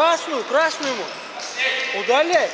Красную, красную ему! Удаляй!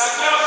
Sagrado.